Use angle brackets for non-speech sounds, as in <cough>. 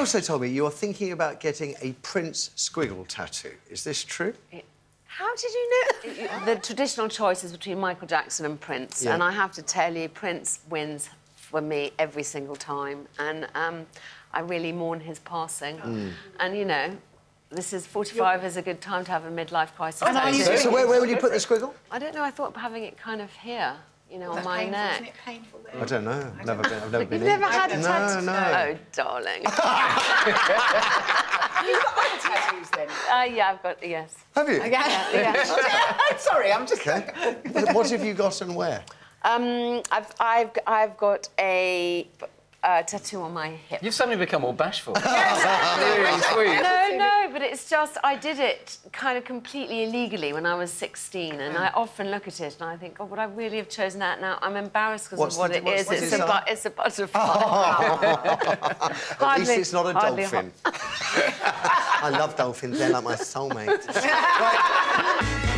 also told me you're thinking about getting a Prince squiggle tattoo. Is this true? How did you know? <laughs> the traditional choice is between Michael Jackson and Prince, Yeah. and I have to tell you, Prince wins for me every single time, and um, I really mourn his passing. Mm. And you know, this is 45 is a good time to have a midlife crisis. And are you tattoo. doing So where, where would you put the squiggle? I don't know. I thought of having it kind of here, you know, on my painful, neck. Isn't it painful there? I don't know. I've never been. I've never been You've never had a tattoo? No, no. Oh, darling. <laughs> You've got other tattoos then? uh, yeah, I've got yes. Have you? Yeah. yeah. <laughs> Sorry, I'm just. Okay. What- what have you got and where? Um, I've I've I've got a, uh tattoo on my hip. You've suddenly become more bashful. <laughs> really sweet. No, no, but it's just I did it kind of completely illegally when I was 16, and mm. I often look at it and I think, oh, would I really have chosen that? Now I'm embarrassed because of what the- it is. It's a, it's a butterfly. Oh. <laughs> At least it's not a dolphin. <laughs> I love dolphins. They're like my soulmate. <laughs> right.